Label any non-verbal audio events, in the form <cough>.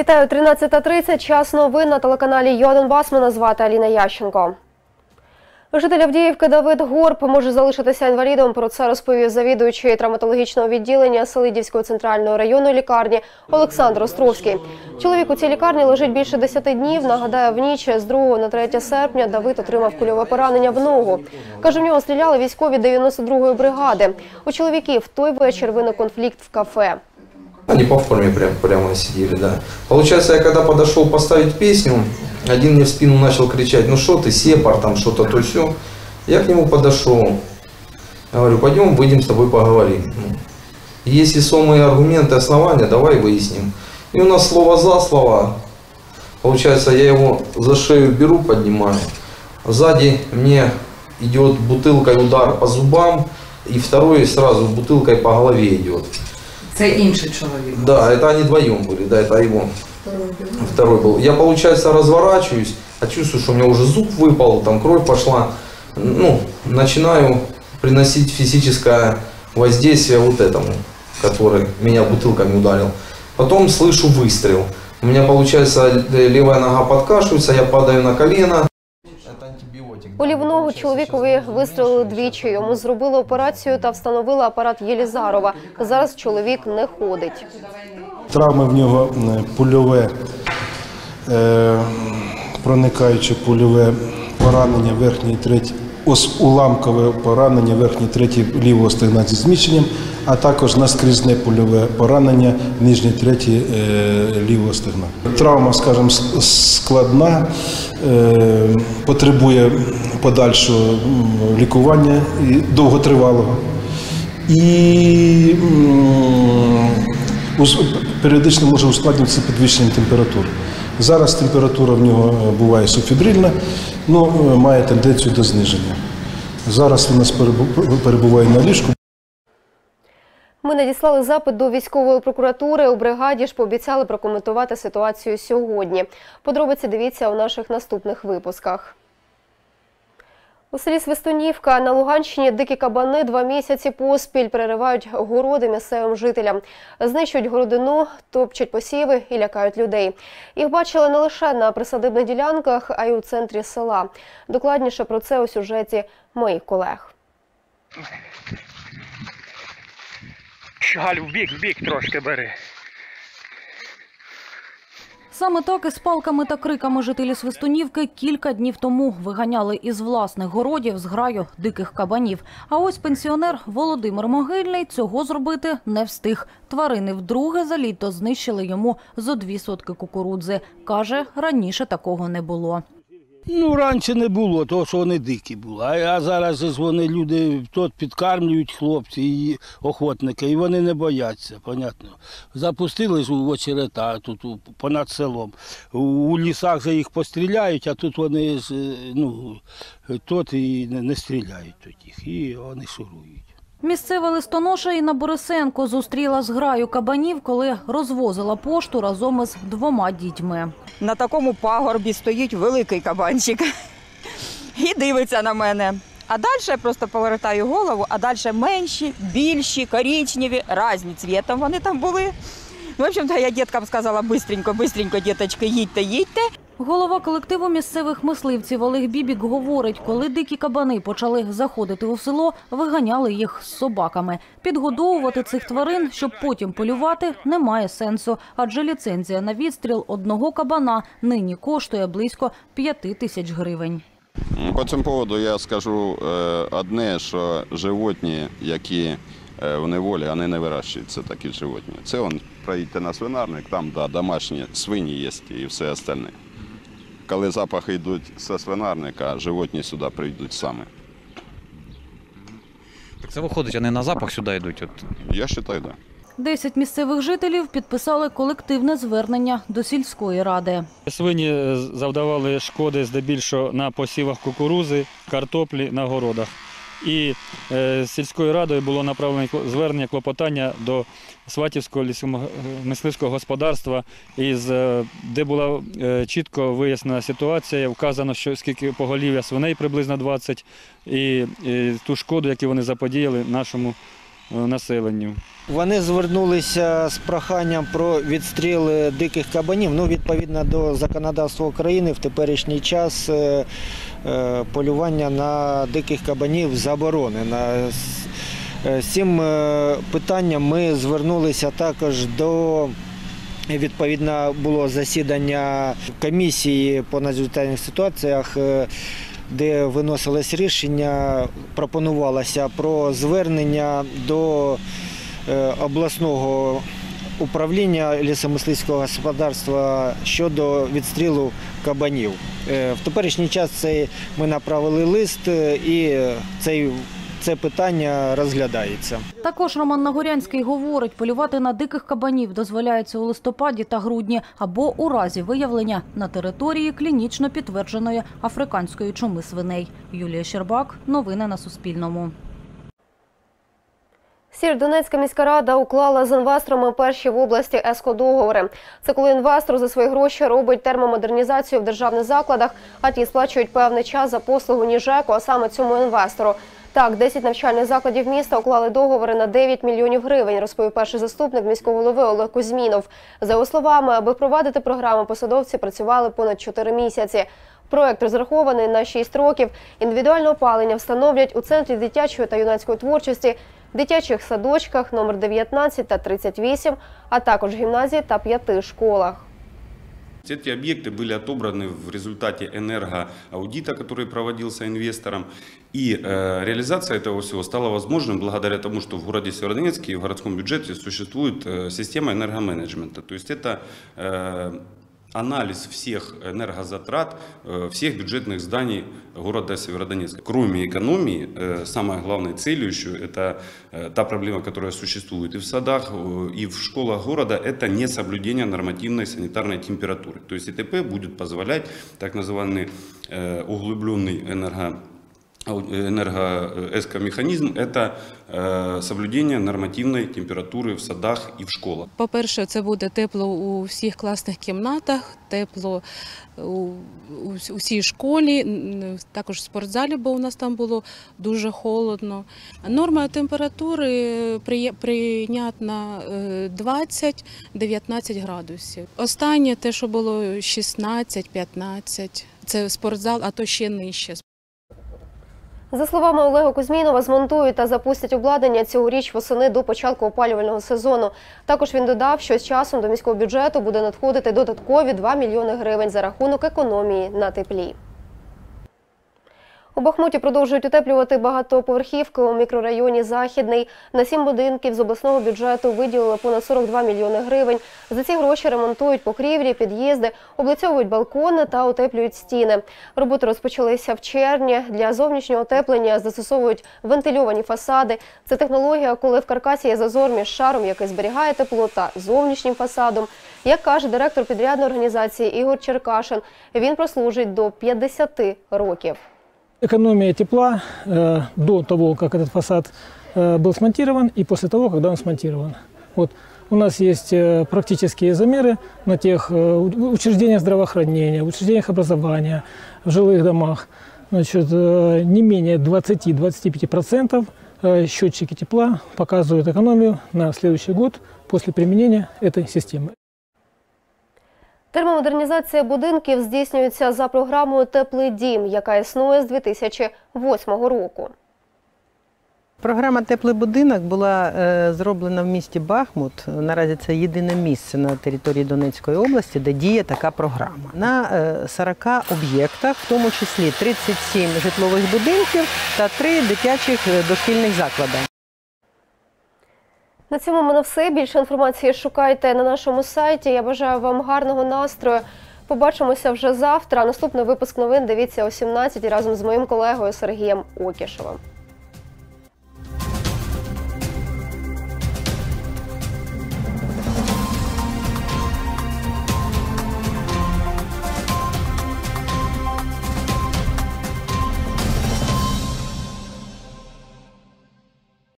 Вітаю 13.30. Час новин на телеканалі Йоден Бас. Мене звати Аліна Ященко. Житель Авдіївки Давид Горб може залишитися інвалідом. Про це розповів завідуючий травматологічного відділення Селидівської центральної районної лікарні Олександр Островський. Чоловік у цій лікарні лежить більше 10 днів. Нагадаю, в ніч з 2 на 3 серпня Давид отримав кульове поранення в ногу. Каже, в нього стріляли військові 92-ї бригади. У чоловіків той вечір виник конфлікт в кафе. Они по форме прям, прямо сидели, да. Получается, я когда подошел поставить песню, один мне в спину начал кричать, ну что ты, сепар, там что-то, то все. Я к нему подошел, говорю, пойдем выйдем с тобой поговорим. Ну, Если самые аргументы, основания, давай выясним. И у нас слово за слово. Получается, я его за шею беру, поднимаю. Сзади мне идет бутылкой удар по зубам, и второй сразу бутылкой по голове идет. Це інший чоловік. Да, это они вдвоем были, да, это его. Второй был. Я, получается, разворачиваюсь, а чувствую, что у меня уже зуб выпал, там кровь пошла. Ну, начинаю приносить физическое воздействие вот этому, который меня бутылками ударил. Потом слышу выстрел. У меня, получается, левая нога подкашивается, я падаю на колено. У ліву ногу чоловікові вистрелили двічі. Йому зробили операцію та встановили апарат Єлізарова. Зараз чоловік не ходить. Травми в нього е, пульове, е, проникаюче пульове поранення верхньої треті, ос- уламкове поранення верхньої треті лівого стегна зі зміщенням, а також наскрізне пульове поранення нижньої треті е, лівого стегна. Травма, скажімо, складна, е, потребує подальшого лікування і довготривалого. І періодично може ускладнюватися підвищенням температури. Зараз температура в нього е, буває субфібрильна, але має тенденцію до зниження. Зараз у нас перебуває на ліжку. Ми надіслали запит до військової прокуратури. У бригаді ж пообіцяли прокоментувати ситуацію сьогодні. Подробиці дивіться у наших наступних випусках. У селі Свистунівка на Луганщині дикі кабани два місяці поспіль переривають городи місцевим жителям. Знищують городину, топчуть посіви і лякають людей. Їх бачили не лише на присадибних ділянках, а й у центрі села. Докладніше про це у сюжеті моїх колег. Галь, в бік, в бік трошки бери. Саме так із палками та криками жителі Свистунівки кілька днів тому виганяли із власних городів зграю диких кабанів. А ось пенсіонер Володимир Могильний цього зробити не встиг. Тварини вдруге за літо знищили йому зо дві сотки кукурудзи. Каже, раніше такого не було. Ну, раніше не було, того, що вони дикі були. А, зараз вони люди тут підкармлюють хлопці і охотники, і вони не бояться, понятно. Запустили ж у очерета тут понад селом. У, лісах же їх постріляють, а тут вони ж, е, ну, тут і не стріляють тут їх, і вони шурують. Місцева листоноша Інна Борисенко зустріла зграю кабанів, коли розвозила пошту разом із двома дітьми. На такому пагорбі стоїть великий кабанчик <laughs> і дивиться на мене. А далі я просто повертаю голову, а далі менші, більші, коричневі, різні цвітом вони там були. В общем-то, я діткам сказала, бистренько, бистренько, діточки, їдьте, їдьте. Голова колективу місцевих мисливців Олег Бібік говорить, коли дикі кабани почали заходити у село, виганяли їх з собаками. Підгодовувати цих тварин, щоб потім полювати, немає сенсу, адже ліцензія на відстріл одного кабана нині коштує близько п'яти тисяч гривень. По цьому поводу я скажу е, одне, що животні, які е, в неволі, вони не вирощуються такі животні. Це он проїдьте на свинарник, там да, домашні свині є і все остальне. Коли запахи йдуть зі свинарника, животні сюди прийдуть саме. Так це виходить, вони на запах сюди йдуть. От. Я вважаю, так. Десять місцевих жителів підписали колективне звернення до сільської ради. Свині е, завдавали шкоди здебільшого на посівах кукурузи, картоплі на городах. І е, сільською радою було направлено звернення клопотання до Сватівського лісомисливського господарства, е, де була е, чітко вияснена ситуація. Вказано, що скільки поголів'я свиней приблизно 20, і, ту шкоду, яку вони заподіяли нашому населенню. Вони звернулися з проханням про відстріл диких кабанів. Ну, відповідно до законодавства України, в теперішній час полювання на диких кабанів заборонено. З- е, цим е, питанням ми звернулися також до. Відповідно, було засідання комісії по надзвичайних ситуаціях, е, де виносилось рішення, пропонувалося про звернення до е, обласного управління лісомисливського господарства щодо відстрілу кабанів. Е, В теперішній час це ми направили лист е, і цей, це питання розглядається. Також Роман Нагорянський говорить, полювати на диких кабанів дозволяється у листопаді та грудні або у разі виявлення на території клінічно підтвердженої африканської чуми свиней. Юлія Щербак. Новини на Суспільному. Сєвєродонецька міська рада уклала з інвесторами перші в області ЕСКО-договори. Це коли інвестор за свої гроші робить термомодернізацію в державних закладах, а ті сплачують певний час за послугу ніжеку, а саме цьому інвестору. Так, 10 навчальних закладів міста уклали договори на 9 мільйонів гривень, розповів перший заступник міського голови Олег Кузьмінов. За його словами, аби впровадити програму, посадовці працювали понад 4 місяці. Проект розрахований на 6 років. Індивідуальне опалення встановлять у центрі дитячої та юнацької творчості, дитячих садочках номер 19 та 38, а також гімназії та п'яти школах. Эти объекты были отобраны в результате энергоаудита, который проводился инвестором. И э, реализация этого всего стала возможным благодаря тому, что в городе Северодонецке и в городском бюджете существует э, система энергоменеджмента. То есть это э, анализ всех энергозатрат всех бюджетных зданий города Северодонецка. Кроме экономии, самой главной целью еще это та проблема, которая существует и в садах, и в школах города, это несоблюдение нормативной санитарной температуры. То есть ИТП будет позволять так называемый э, углубленный энерго энергоэскомеханизм – это э, соблюдение нормативной температуры в садах и в школах. По-перше, це буде тепло у всіх класних кімнатах, тепло у, у, у всій школі, н- також в спортзалі, бо у нас там було дуже холодно. Норма температури приє- прийнятна е, 20-19 градусів. Останнє те, що було 16-15, це спортзал, а то ще нижче. За словами Олега Кузьмінова, змонтують та запустять обладнання цьогоріч восени до початку опалювального сезону. Також він додав, що з часом до міського бюджету буде надходити додаткові 2 мільйони гривень за рахунок економії на теплі. У Бахмуті продовжують утеплювати багатоповерхівки у мікрорайоні Західний. На сім будинків з обласного бюджету виділили понад 42 мільйони гривень. За ці гроші ремонтують покрівлі, під'їзди, облицьовують балкони та утеплюють стіни. Роботи розпочалися в червні. Для зовнішнього утеплення застосовують вентильовані фасади. Це технологія, коли в каркасі є зазор між шаром, який зберігає тепло, та зовнішнім фасадом. Як каже директор підрядної організації Ігор Черкашин, він прослужить до 50 років. Экономия тепла э, до того, как этот фасад э, был смонтирован, и после того, когда он смонтирован. Вот у нас есть э, практические замеры на тех э, учреждениях здравоохранения, учреждениях образования, в жилых домах. Значит, э, не менее 20-25% э, счетчики тепла показывают экономию на следующий год после применения этой системы. Термомодернізація будинків здійснюється за програмою Теплий дім, яка існує з 2008 року. Програма Теплий будинок була е, зроблена в місті Бахмут. Наразі це єдине місце на території Донецької області, де діє така програма. На е, 40 об'єктах, в тому числі 37 житлових будинків та 3 дитячих е, дошкільних заклади. На цьому в мене все. Більше інформації шукайте на нашому сайті. Я бажаю вам гарного настрою. Побачимося вже завтра. Наступний випуск новин дивіться о 17 разом з моїм колегою Сергієм Окішевим.